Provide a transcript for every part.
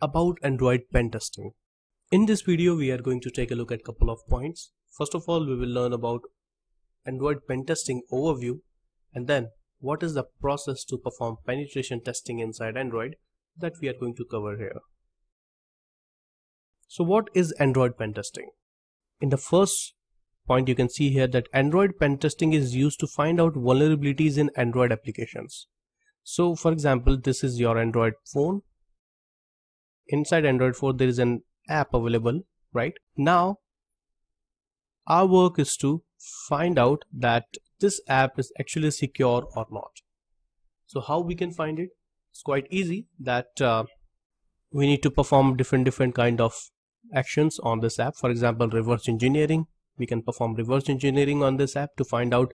about Android pen testing. In this video, we are going to take a look at a couple of points. First of all, we will learn about Android pen testing overview and then what is the process to perform penetration testing inside Android that we are going to cover here. So what is Android pen testing? In the first point you can see here that Android pen testing is used to find out vulnerabilities in Android applications. So for example, this is your Android phone inside Android 4 there is an app available right? Now our work is to find out that this app is actually secure or not. So how we can find it? It's quite easy that uh, we need to perform different different kind of actions on this app. For example reverse engineering. We can perform reverse engineering on this app to find out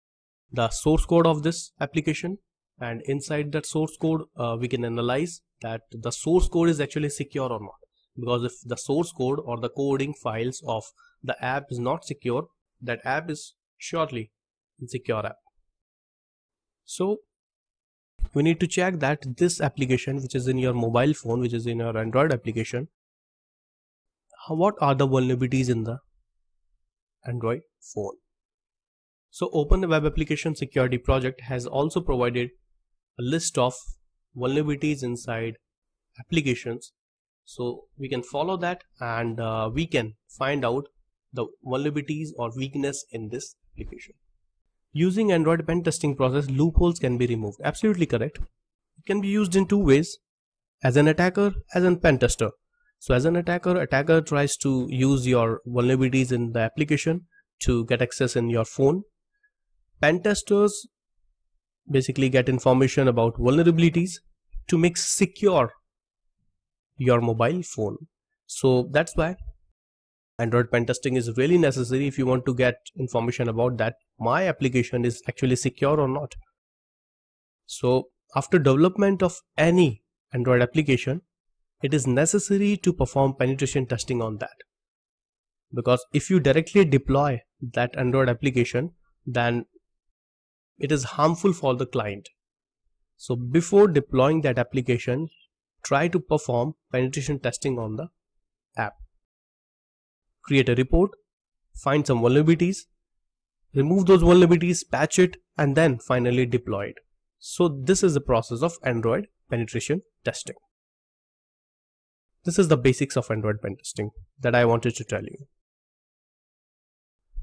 the source code of this application. And inside that source code uh, we can analyze that the source code is actually secure or not. Because if the source code or the coding files of the app is not secure that app is surely insecure app. So we need to check that this application which is in your mobile phone which is in your android application what are the vulnerabilities in the android phone? So open web application security project has also provided a list of vulnerabilities inside applications. So we can follow that and uh, we can find out the vulnerabilities or weakness in this application. Using android pen testing process loopholes can be removed. Absolutely correct. It can be used in two ways. As an attacker as a pen tester. So as an attacker attacker tries to use your vulnerabilities in the application to get access in your phone. Pen testers basically get information about vulnerabilities to make secure your mobile phone. So that's why android pen testing is really necessary if you want to get information about that my application is actually secure or not. So after development of any android application it is necessary to perform penetration testing on that. Because if you directly deploy that android application then it is harmful for the client. So before deploying that application, try to perform penetration testing on the app. Create a report, find some vulnerabilities, remove those vulnerabilities, patch it, and then finally deploy it. So this is the process of Android penetration testing. This is the basics of Android pen testing that I wanted to tell you.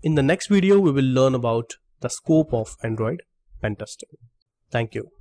In the next video, we will learn about the scope of Android pen testing. Thank you.